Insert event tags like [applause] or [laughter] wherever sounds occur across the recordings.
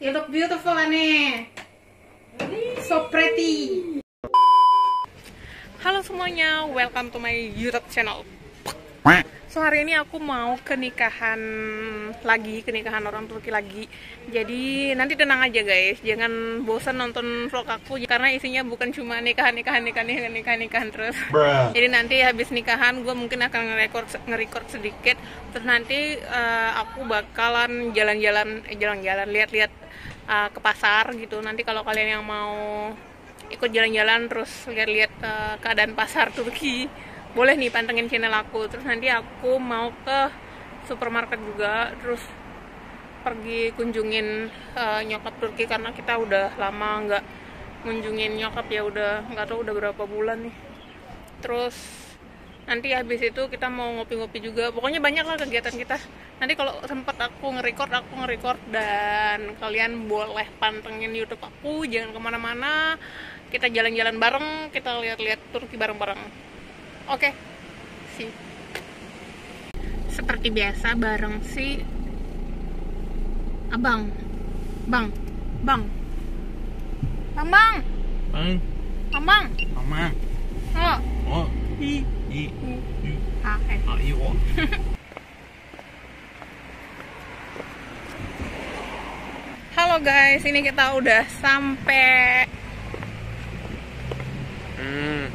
You look beautiful, Ane. So pretty. Halo semuanya, welcome to my YouTube channel. So hari ini aku mau ke nikahan lagi, ke nikahan orang Turki lagi. Jadi nanti tenang aja guys, jangan bosan nonton vlog aku karena isinya bukan cuma nikahan, nikahan, nikahan, nikahan, nikahan, nikahan terus. Jadi nanti habis nikahan gue mungkin akan nge-record nge-record sedikit. Terus nanti eh, aku bakalan jalan-jalan, eh, jalan-jalan, lihat-lihat eh, ke pasar gitu. Nanti kalau kalian yang mau ikut jalan-jalan terus lihat-lihat eh, keadaan pasar Turki boleh nih pantengin channel aku. Terus nanti aku mau ke supermarket juga terus pergi kunjungin eh, nyokap Turki karena kita udah lama nggak kunjungin nyokap ya udah nggak tahu udah berapa bulan nih. Terus nanti habis itu kita mau ngopi-ngopi juga. Pokoknya banyak lah kegiatan kita. Nanti kalau sempat aku nge-record aku nge-record. Dan kalian boleh pantengin YouTube aku jangan ke mana-mana. Kita jalan-jalan bareng kita lihat-lihat Turki bareng-bareng oke. Sih seperti biasa bareng si abang. Bang. Bang. Bang bang. Bang, bang bang oh Oh, i. I, ah, eh. ah, i, oh. [laughs] Halo guys, ini kita udah sampai. Hmm.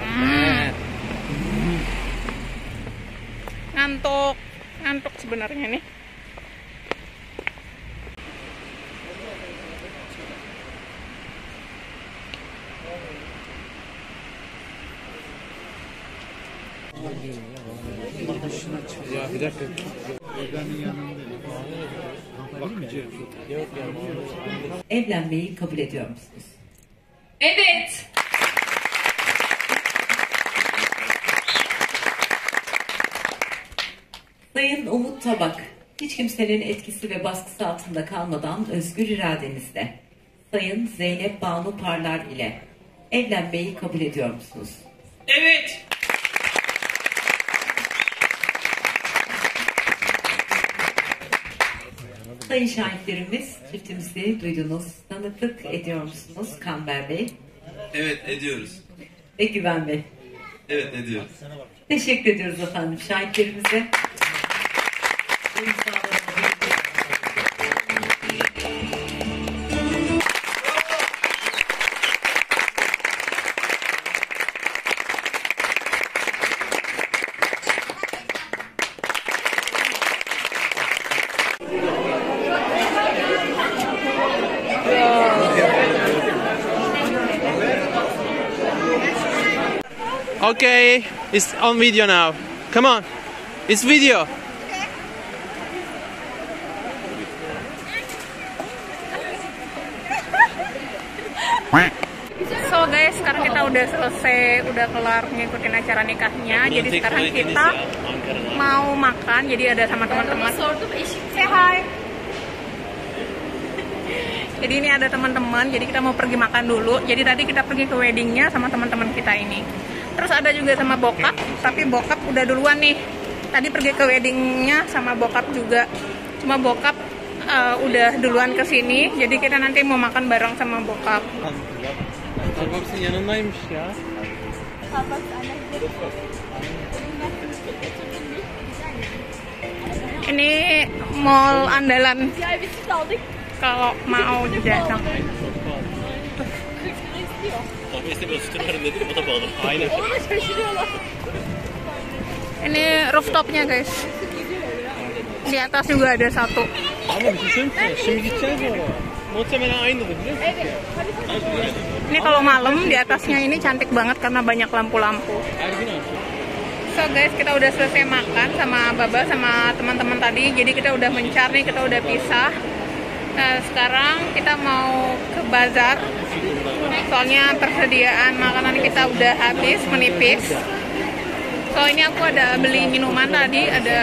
Hmm. Ngantuk, ngantuk sebenarnya nih. Ya bir dakika. Evlenmeyi kabul ediyor musunuz? Evet. Sayın Umut Tabak, hiç kimsenin etkisi ve baskısı altında kalmadan özgür iradenizle Sayın Zeynep Banu Parlar ile evlenmeyi kabul ediyor musunuz? Evet. Sayın şahitlerimiz, çiftimizi duydunuz. Tanıklık ediyor musunuz Kamber Bey Evet ediyoruz. ve Güven Bey? Evet ediyoruz. Teşekkür ediyoruz efendim şahitlerimize. Okay, it's on video now. Come on. It's video. So guys, sekarang kita udah selesai, udah kelar ngikutin acara nikahnya. Jadi sekarang kita mau makan. Jadi ada sama teman-teman. Say hi. Jadi ini ada teman-teman. Jadi kita mau pergi makan dulu. Jadi tadi kita pergi ke weddingnya sama teman-teman kita ini. Terus ada juga sama bokap. Tapi bokap udah duluan nih. Tadi pergi ke weddingnya sama bokap juga. Cuma bokap eh, udah duluan ke sini. Jadi kita nanti mau makan bareng sama bokap. Ini mall andalan kalau mau. Tabii Ini rooftopnya guys. Di atas juga ada satu. Ini kalau malam di atasnya ini cantik banget karena banyak lampu-lampu. So guys, kita udah selesai makan sama Baba sama teman-teman tadi. Jadi kita udah mencari, kita udah pisah. Nah, sekarang kita mau ke bazar. Soalnya persediaan makanan kita udah habis, menipis. So ini aku ada beli minuman tadi, ada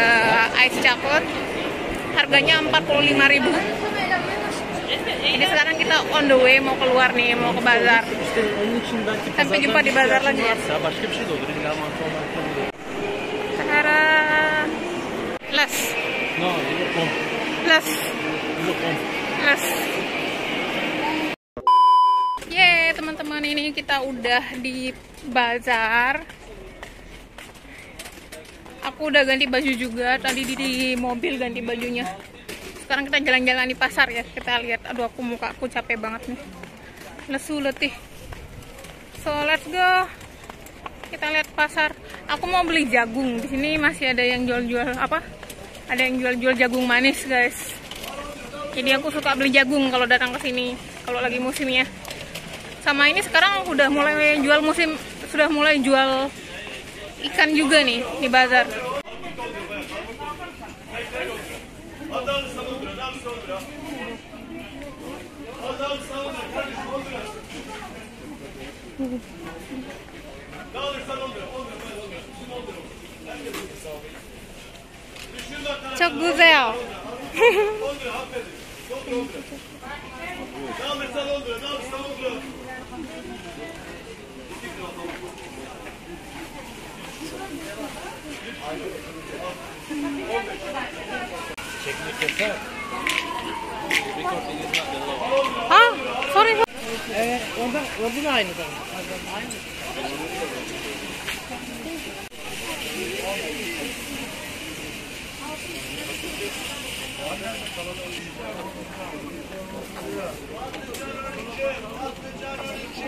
ice chocolate. Harganya 45.000. Jadi sekarang kita on the way mau keluar nih, mau ke bazar. Sampai jumpa di bazar lagi ya. varsa başka bir şey de olur. İlla mantı olmak zorunda değil. Sekarang les. Ne No, you look home. Plus. You look home. Plus. Yeay, teman-teman ini kita udah di bazar. Aku udah ganti baju juga tadi di, di mobil ganti bajunya. Sekarang kita jalan-jalan di pasar ya. Kita lihat. Aduh, aku muka aku capek banget nih. Lesu letih. So, let's go. Kita lihat pasar. Aku mau beli jagung. Di sini masih ada yang jual-jual apa? Ada yang jual-jual jagung manis, guys. Jadi aku suka beli jagung kalau datang ke sini kalau lagi musimnya. Sama ini sekarang udah mulai jual musim sudah mulai jual ikan juga nih di bazar. Çok güzel. [laughs] Ha, sorry. Evet, orada, orada da aynı zaman. Aynı.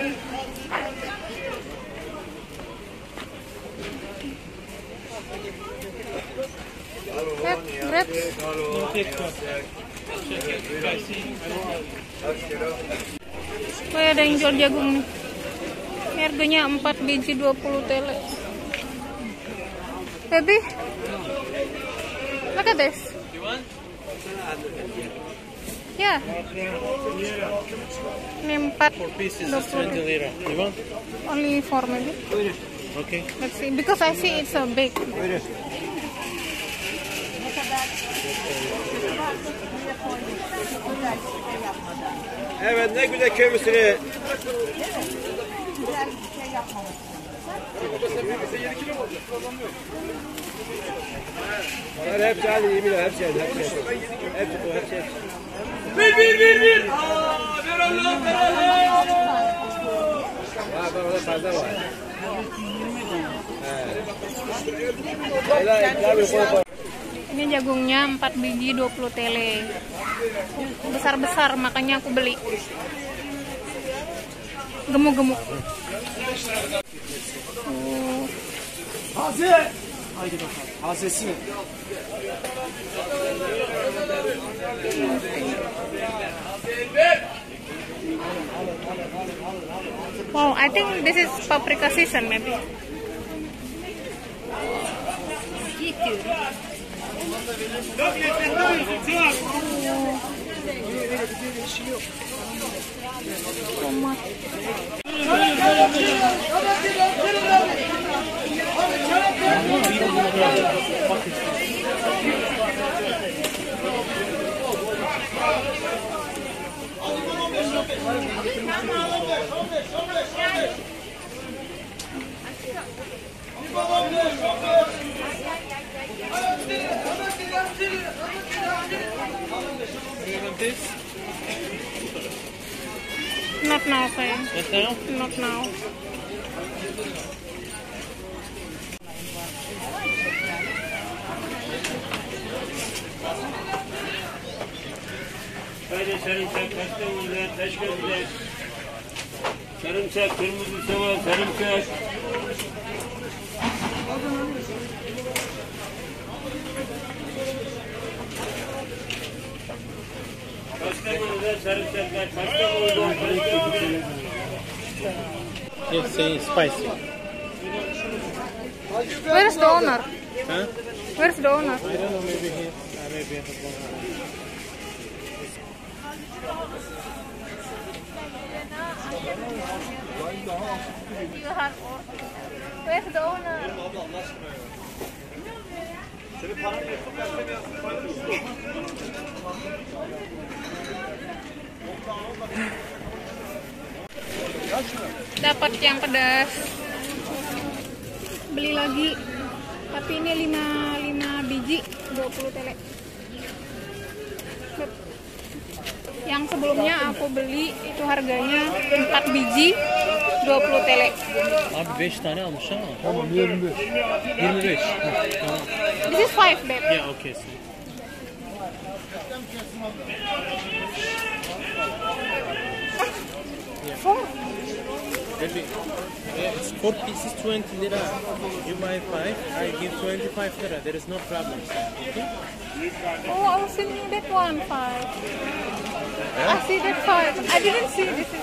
Grab. One. Oh, ada yang jual jagung nih. Ini harganya 4 biji 20 tele. Baby, look at this. Ya. Ini 4 Four pieces is 20 20 lira. You want? only 4 maybe. Okay. Let's see because I see it's a big. Evet ne güzel kömüsünü. Bunlar hepsi hadi yemin ederim hepsi hadi hepsi hepsi. Hepsi bu hepsi hepsi. Bir bir bir bir. Aa, ver Allah ver Allah. Ha bak orada taze var. Ini jagungnya 4 biji 20 tele. Besar-besar makanya aku beli. Gemuk-gemuk. Oh. Taze. I think this is paprika season maybe. You want this? Not now, sayang. Yes, now? Not now. Haydi sarımsak, kastamonular, taşközler. Sarımsak, kırmızı soğan, sarımsak. Kastamonu'da sarımsaklar, Kastamonu'da sarımsaklar. Yes, say spicy. Where's the owner? Huh? Where's the owner? I don't know, maybe here. Uh, maybe I have one. Where's the owner? Dapat yang pedas. Beli lagi. Tapi ini 5 5 biji 20 tele. Yang sebelumnya aku beli itu harganya 4 biji 20 tele. Abi 5 tane almış ha. Tamam 25. 25. Ha, tamam. This is 5 babe. Yeah, okay. So. Four. Yeah, it's 4 pieces 20 lira. You buy 5, I give 25 lira. There is no problem. Okay? Oh, I was seeing that one five. I see that five. I didn't see this is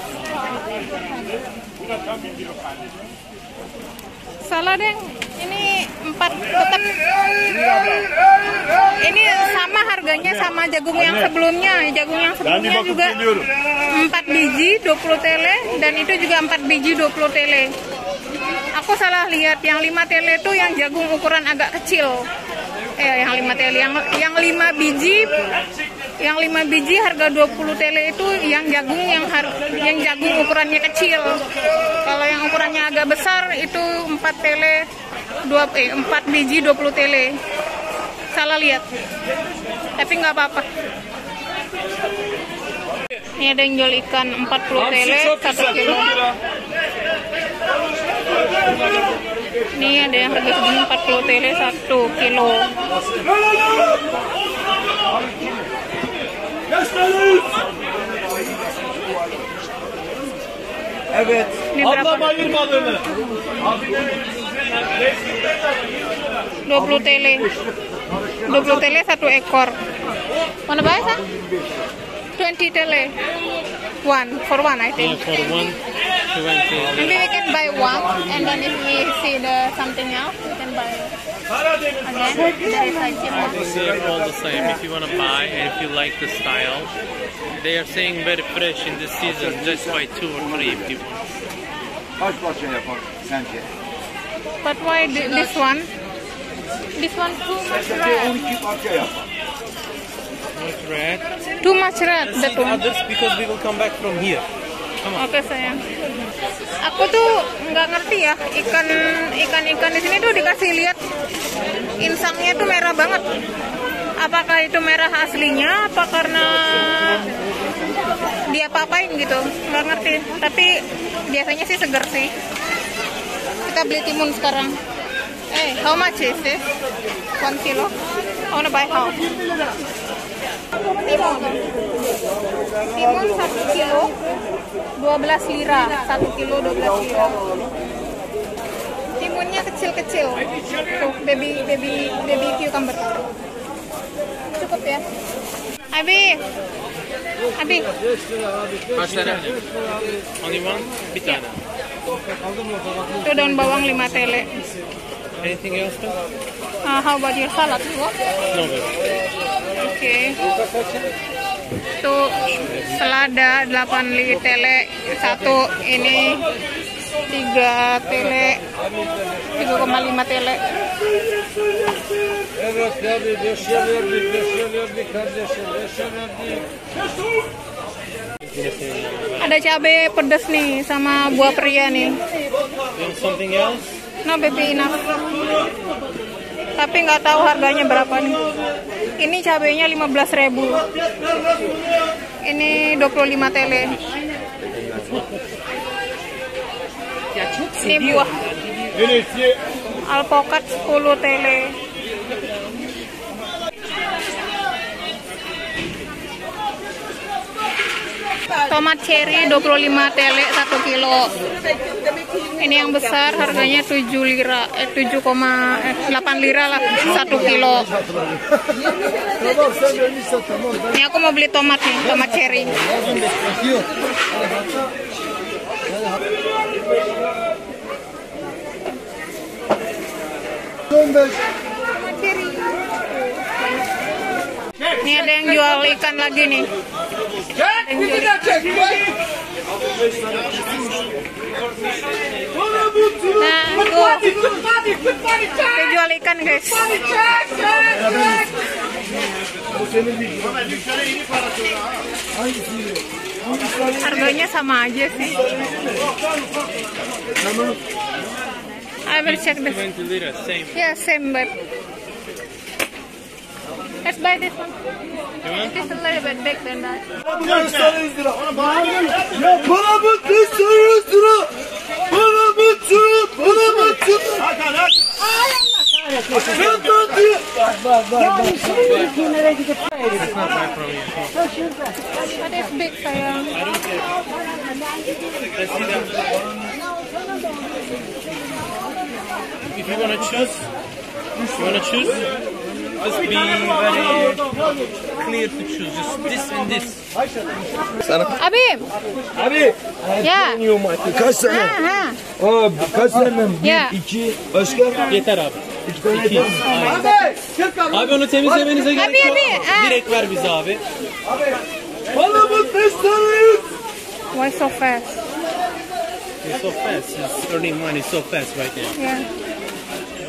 five. Salah deng. Ini empat tetap. Ini sama harganya sama jagung yang sebelumnya. Jagung yang sebelumnya juga 4 biji 20 tele dan itu juga 4 biji 20 tele. Aku salah lihat yang 5 tele itu yang jagung ukuran agak kecil. Eh yang 5 tele yang yang 5 biji yang 5 biji harga 20 tele itu yang jagung yang har, yang jagung ukurannya kecil. Kalau yang ukurannya agak besar itu 4 tele 2 eh 4 biji 20 tele. Salah lihat. Tapi nggak apa-apa. Ini ada yang jual ikan 40 tele 1 kilo. Ini ada yang harga segini 40 tele 1 kilo. Evet. Ini berapa? ayırmadığını. 20 tele. 20 tele satu ekor. Mana bahasa? 20 tele. One for one I Yeah, think. for 1, 20 Maybe we can buy one and then if we see the something else we can buy again. There is like They're all the same. If you want to buy and if you like the style, they are saying very fresh in this season. Just buy two or three if you want. Kaç parça yapar sence? But why this one? This one too much red. 12 parça yapar. Not red. Too much red And that one. others because we will come back from here. Oke sayang. Aku tuh nggak ngerti ya ikan ikan ikan di sini tuh dikasih lihat insangnya tuh merah banget. Apakah itu merah aslinya? Apa karena dia papain gitu? Nggak ngerti. Tapi biasanya sih seger sih. Kita beli timun sekarang. Eh, how much is this? One kilo. I wanna buy how? Timun. Satu kilo 12 lira. Satu kilo 12 lira. Timunnya kecil-kecil. Tuh, baby baby baby cucumber. Cukup ya. Abi. Abi, Kaç tane? Only one? Bir tane. itu daun bawang 5 tele. Anything else? Uh, how about your salad? What? No, babe. Oke. Itu selada 8 li tele satu ini 3 tele 3,5 tele. Ada cabai pedas nih sama buah pria nih. Something else? No baby enough. Tapi nggak tahu harganya berapa nih. Ini cabainya 15.000. Ini 25 tele. Ini buah alpokat 10 tele. Tomat cherry 25 tele 1 kilo. Ini yang besar harganya 7 lira, eh 7,8 lira lah 1 kilo. Ini aku mau beli tomat nih. Tomat cherry. Ini ada yang jual ikan lagi nih. Nah, jual ikan, guys. Harganya sama aja sih. I will check this. 20 lira, same. Yeah, same, but let's buy this one. It's a little bit big than that. Ya bana mı kızsınız lira? Bana mı çırp? Bana mı çırp? Sen de diyor. It's not far from here. But it's big, sayang. Let's see that. If you wanna choose, you wanna choose, just be very clear to choose. Just this and this. Abim! Abi. Yeah. Kaç tane? Ha, ha. Abi kaç tane? Bir, Ya. iki, başka? Yeter abi. İki tane yeter. Abi onu temizlemenize gerek Abi, yok. abi, ha. Direkt ver bize abi. Bana mı beş tane yüz? Why so fast? It's so fast. It's earning money so fast right now. Yeah.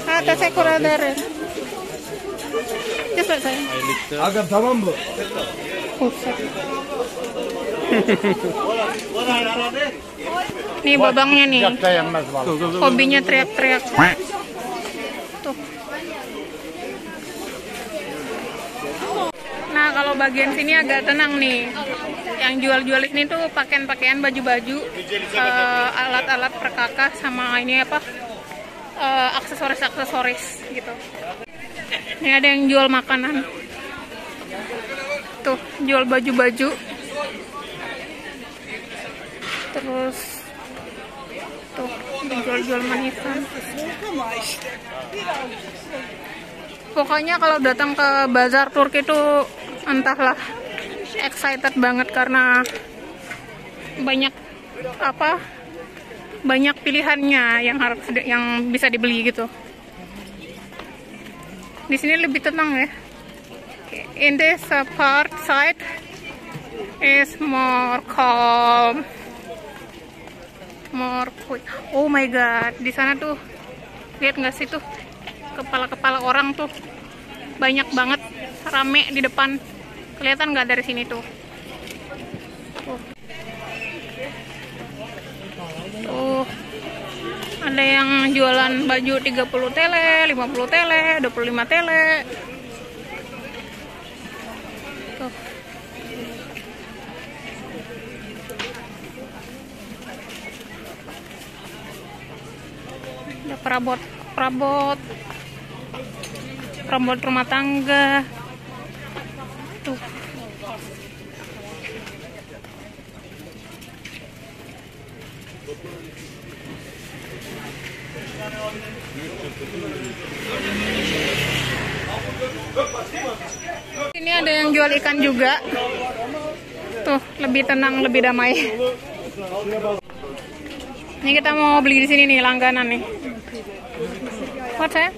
Ah, atas ekor up. Aga tamam? Buset. nih babangnya nih. Hobinya teriak-teriak. Tuh. Nah, kalau bagian sini agak tenang nih. Yang jual-jual di sini tuh pakaian-pakaian baju-baju, eh, alat-alat perkakas sama ini apa? eh, aksesoris-aksesoris gitu. Ini ada yang jual makanan. Tuh, jual baju-baju. Terus tuh, jual-jual manisan. Pokoknya kalau datang ke bazar Turki itu entahlah excited banget karena banyak apa banyak pilihannya yang harus yang bisa dibeli gitu. Di sini lebih tenang ya. In this uh, part side is more calm, more quick. Oh my god, di sana tuh lihat nggak sih tuh? Kepala-kepala orang tuh banyak banget rame di depan. Kelihatan nggak dari sini tuh? Tuh tuh ada yang jualan baju 30 tele 50 tele 25 tele. Tuh. Ada perabot perabot. Perabot rumah tangga. Tuh ini ada yang jual ikan juga tuh lebih tenang lebih damai ini kita mau beli di sini nih langganan nih what's that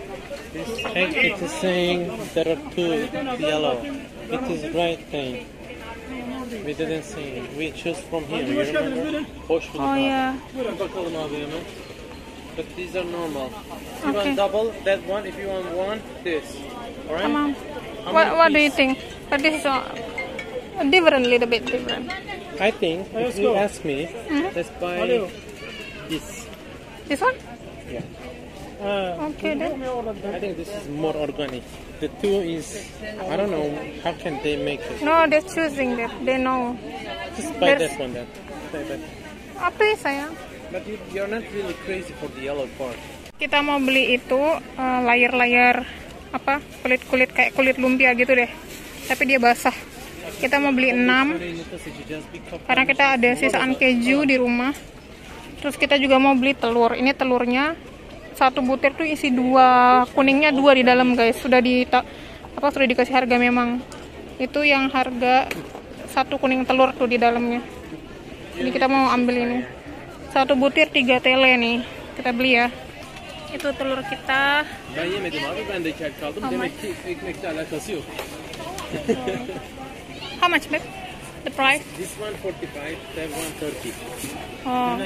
Egg, it is saying there are two yellow. It is right thing. We didn't see. We choose from here. You remember? Hoş bulduk oh abi. Bakalım abi hemen. But these are normal. If you Okay. want double, that one. If you want one, this. Alright? Tamam. How What, what do you think? But this is uh, different, little bit different. I think if you ask me, Mhm. let's buy this. This one? Yeah. Okay then. I think this is more organic. The two is, I don't know, how can they make it? No, they're choosing that. They know. Just buy There's- that one then. Buy that. Apa ya sayang? Kita mau beli itu uh, layar-layar apa kulit-kulit kayak kulit lumpia gitu deh. Tapi dia basah. Kita mau beli 6 karena kita ada sisaan keju di rumah. Terus kita juga mau beli telur. Ini telurnya satu butir tuh isi dua kuningnya dua di dalam guys. Sudah di apa sudah dikasih harga memang. Itu yang harga satu kuning telur tuh di dalamnya. Ini kita mau ambil ini. Satu butir tiga tele nih. Kita beli ya. Itu telur kita. Ben yemedim abi ben de içeride kaldım. Ama- Demek ki ekmekle alakası yok. How much, babe? The price? This one 45, that one 30. Oh,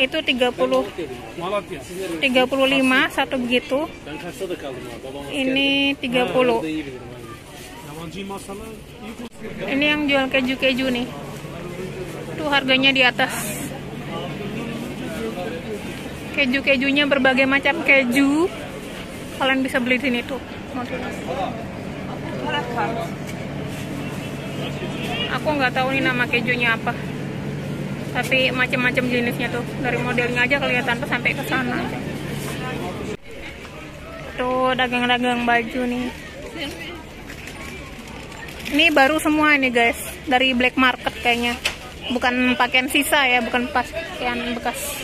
itu 30 35 satu begitu. Ben Kars'ta da kaldım abi. Babam Ini askerdi. 30. Ha, orada iyi bilirim abi. Ini yang jual keju-keju nih. Tuh harganya di atas. Keju-kejunya berbagai macam keju. Kalian bisa beli di sini tuh. Aku nggak tahu nih nama kejunya apa. Tapi macam-macam jenisnya tuh. Dari modelnya aja kelihatan tuh sampai ke sana. Tuh dagang-dagang baju nih. Ini baru semua nih guys, dari black market kayaknya. Bukan pakaian sisa ya, bukan pakaian bekas.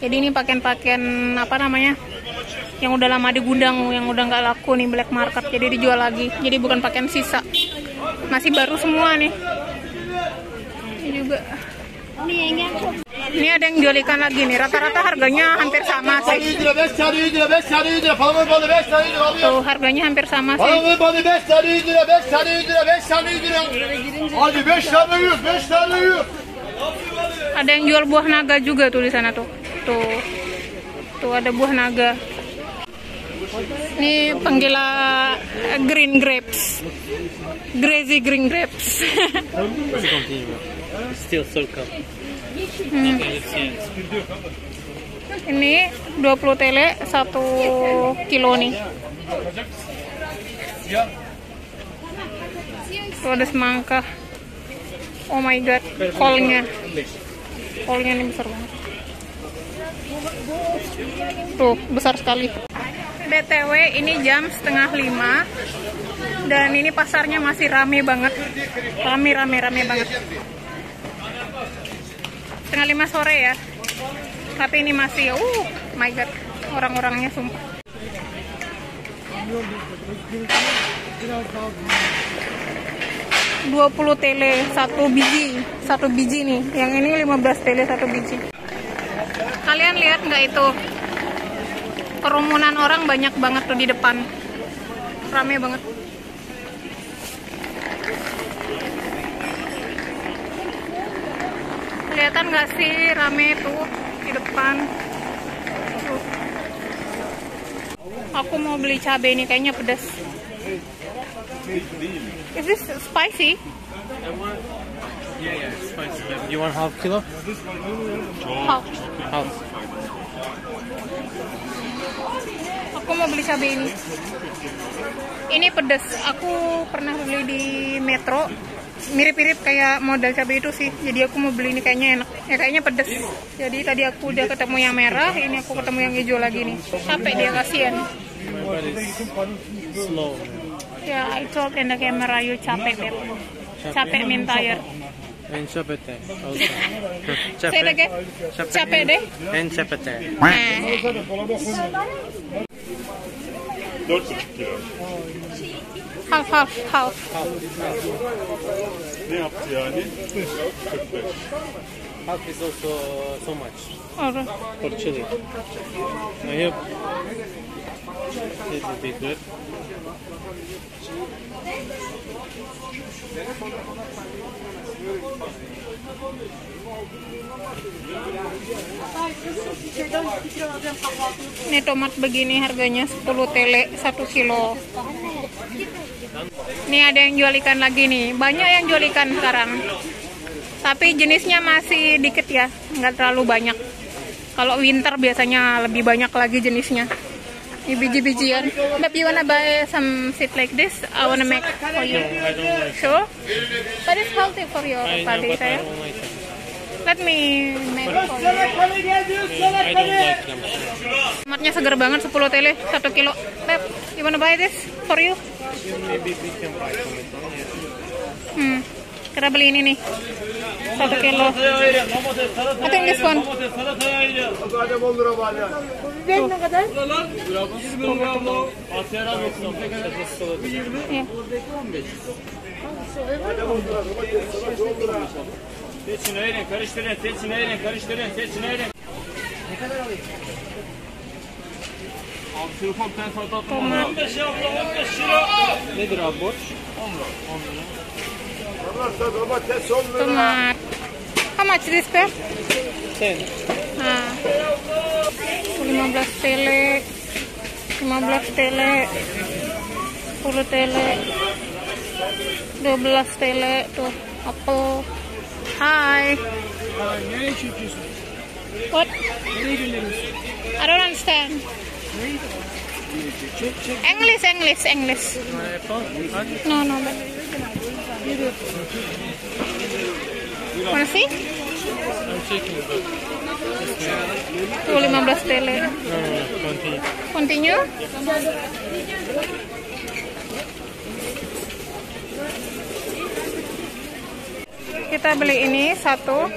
Jadi ini pakaian-pakaian apa namanya? Yang udah lama di gudang, yang udah nggak laku nih black market, jadi dijual lagi. Jadi bukan pakaian sisa. Masih baru semua nih. Ini juga. Ini ada yang jual ikan lagi nih. Rata-rata harganya hampir sama sih. 100 lira, 5 tane 100 lira, 5 tane 100 lira. Palamut balı 5 tane 100 lira alıyor. Tuh harganya hampir sama sih. Palamut balı 5 tane 100 lira, 5 tane 100 lira, 5 tane 100 lira. Hadi 5 tane 100, 5 tane 100. Ada yang jual buah naga juga tuh di sana tuh. Tuh. Tuh ada buah naga. Ini penggila eh, green grapes. Crazy green grapes. [laughs] Still. Hmm. Ini 20 tele 1 kilo nih. Tuh ada semangka. Oh my god, kolnya. Kolnya ini besar banget. Tuh, besar sekali. BTW ini jam setengah lima dan ini pasarnya masih rame banget. Rame, rame, rame banget. Setengah lima sore ya. Tapi ini masih, uh, my god, orang-orangnya sumpah. Dua puluh tele satu biji, satu biji nih. Yang ini 15 tele satu biji. Kalian lihat nggak itu? Kerumunan orang banyak banget tuh di depan. Rame banget. Kelihatan nggak sih rame tuh di depan? Tuh. Aku mau beli cabai ini kayaknya pedas. Is this spicy? Yeah, yeah, it's spicy. You want half kilo? Half. Half. Aku mau beli cabai ini. Ini pedas. Aku pernah beli di Metro. Mirip-mirip kayak model cabai itu sih. Jadi aku mau beli ini kayaknya enak. Ya kayaknya pedas. Jadi tadi aku udah ketemu yang merah, ini aku ketemu yang hijau lagi nih. Capek dia kasihan. Ya, I told in the camera you capek, babe. Capek min tire. And chapete also. [laughs] Say it again. Capek deh. And chapete. Nah. Half, half, half. Ne yaptı yani? Half is also so much Alright. for chili. I hope it will be good. Ini tomat begini harganya 10 tele 1 kilo. Ini ada yang jual ikan lagi nih. Banyak yang jual ikan sekarang. Tapi jenisnya masih dikit ya, nggak terlalu banyak. Kalau winter biasanya lebih banyak lagi jenisnya. Ini biji-bijian. But you wanna buy some seed like this? I wanna make for you. I don't like Sure? But it's healthy for your I know, body, but I saya. don't like them. Let me make for you. I don't like them. Tomatnya segar banget 10 tele 1 kilo. Lep, you wanna buy this for you? Maybe we can buy from it. Yeah. Hmm. Kita beli ini nih. 1 kilo. I think this one. Badem 10 lira var ya. Yeah. Seçin ayırın, karıştırın, seçin ayırın, karıştırın, seçin ayırın. Abi telefon sen saat Tomat. 15 lira, 15 lira. Nedir abi borç? Domates, domates 10 lira. Tomat. How much this pair? Ten. Nah. 15 tele. 15 tele. 10 tele. 12 tele tuh apel. Hi. What? I don't understand. English, English, English. No, no, but... Mana sih? Tuh 15 tele. Continue. Kita beli ini satu.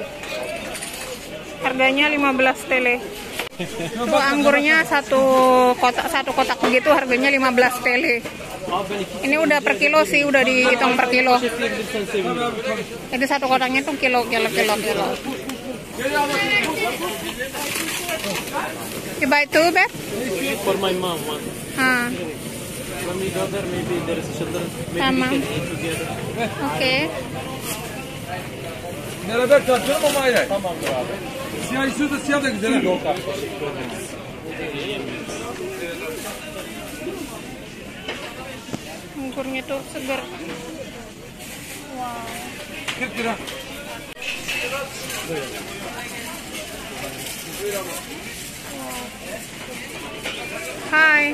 Harganya 15 tele. Tuh anggurnya satu kotak satu kotak begitu harganya 15 tele. Ini udah per kilo sih, udah dihitung per kilo. Jadi satu kotaknya tuh kilo kilo kilo kilo. You buy two, Beth? For my mom, one. Ah, we go there, maybe there's children. Maybe Tamam. we can eat together. oke. Beraber tartışalım ama ayrı. Tamamdır abi. Siyah istiyor da siyah da güzel. Yok abi. Anggurnya tuh segar. 40 lira. Hai.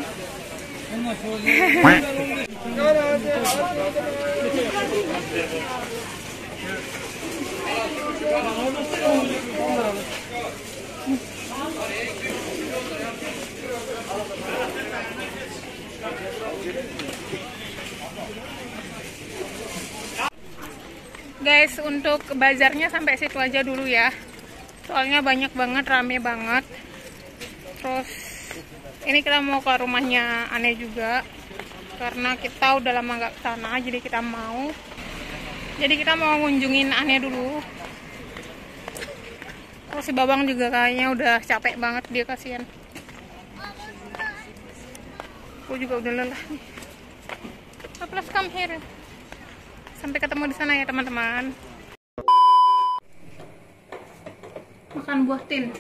[laughs] Guys, untuk bazarnya sampai situ aja dulu ya. Soalnya banyak banget, rame banget. Terus ini kita mau ke rumahnya Aneh juga. Karena kita udah lama ke sana, jadi kita mau. Jadi kita mau ngunjungin Aneh dulu. Terus si Babang juga kayaknya udah capek banget dia kasihan. Aku juga udah lelah nih. Plus come here. Sampai ketemu di sana ya teman-teman. Makan buah tin.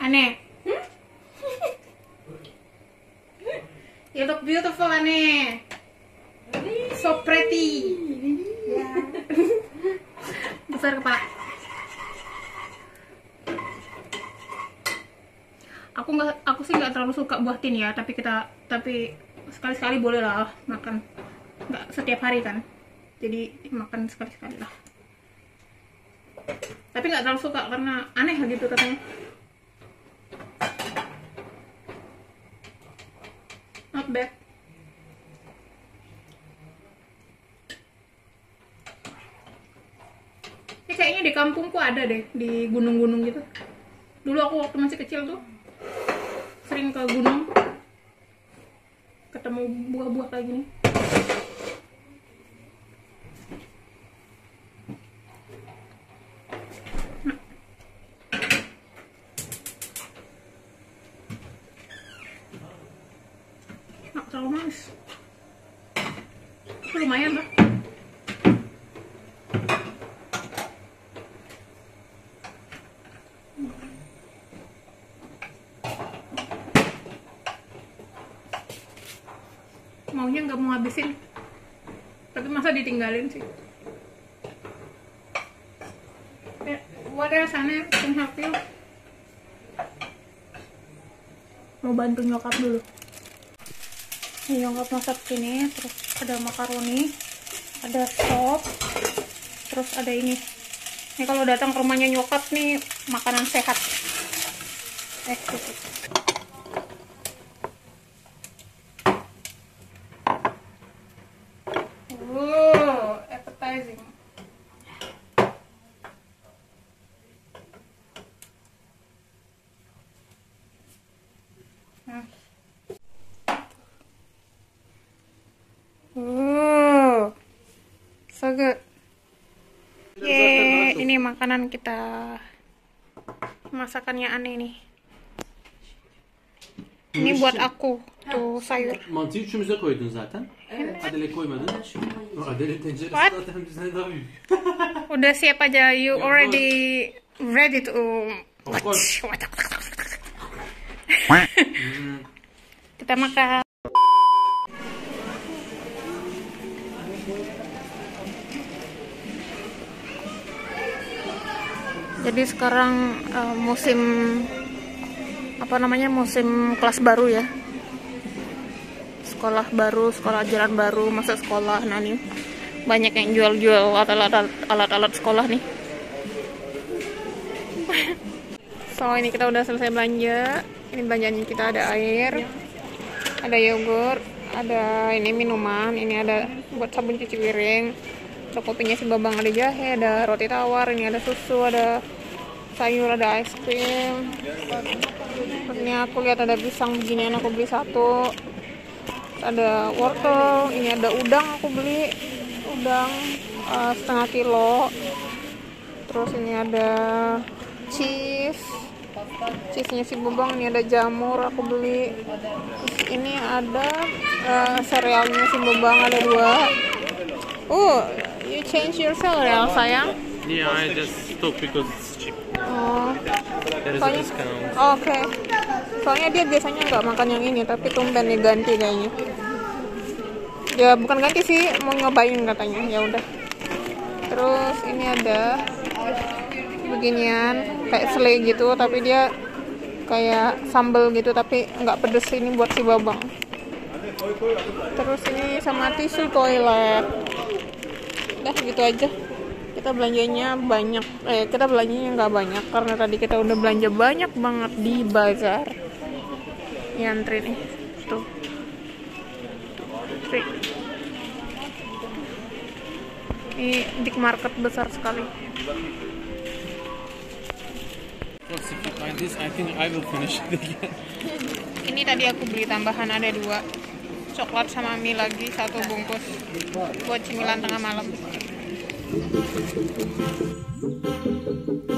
Aneh. you look beautiful, Aneh. So pretty. [laughs] Besar kepala. Aku nggak, aku sih nggak terlalu suka buah tin ya, tapi kita, tapi sekali-sekali boleh lah makan. Nggak setiap hari kan, jadi makan sekali-sekali lah. Tapi nggak terlalu suka karena aneh gitu katanya. Not bad. Ini kayaknya di kampungku ada deh, di gunung-gunung gitu. Dulu aku waktu masih kecil tuh sering ke gunung ketemu buah-buah kayak gini. Nggak terlalu manis. Lumayan lah. Habisin tapi masa ditinggalin sih. Eh, what else Aneh can mau bantu nyokap dulu? Ini nyokap masak ini terus ada makaroni ada sop terus ada ini. Ini kalau datang ke rumahnya nyokap nih makanan sehat. Eh tutup. Wow, appetizing. Hmm. Wow, so good. Yeay, ini makanan kita. Masakannya aneh nih. Ini buat aku, tuh sayur. Mantıyı üçümüze koydun zaten. Adele koymadın. O Adele tenceresi What? zaten bizden daha büyük. [laughs] Udah siap aja, you already ready to Of course. [laughs] Kita makan. Jadi sekarang eh, musim apa namanya musim kelas baru ya. Sekolah baru sekolah ajaran baru masa sekolah. Nah nih banyak yang jual-jual alat-alat sekolah nih. [laughs] So ini kita udah selesai belanja. Ini belanjaan kita ada air ada yogurt ada ini minuman ini ada buat sabun cuci piring ada kopinya si babang ada jahe ada roti tawar ini ada susu ada sayur ada es krim. Ini aku lihat ada pisang beginian aku beli satu. Ada wortel ini ada udang aku beli. Udang eh, setengah kilo. Terus ini ada cheese. Cheese nya si bubang ini ada jamur aku beli. Terus ini ada eh, serealnya si bubang ada dua. Oh you change your cereal sayang. Yeah, I just took because. Oh Soalnya- discount. Oke. Soalnya dia biasanya nggak makan yang ini, tapi tumben nih ganti kayaknya. Ya bukan ganti sih, mau nyobain katanya. Ya udah. Terus ini ada beginian kayak selai gitu, tapi dia kayak sambal gitu, tapi nggak pedes ini buat si babang. Terus ini sama tisu toilet. Udah gitu aja. Kita belanjanya banyak, eh kita belanjanya nggak banyak karena tadi kita udah belanja banyak banget di bazar. Antri nih, tuh. Tuh. Ini di market besar sekali. Ini tadi aku beli tambahan ada dua coklat sama mie lagi satu bungkus buat cemilan tengah malam. Thank you.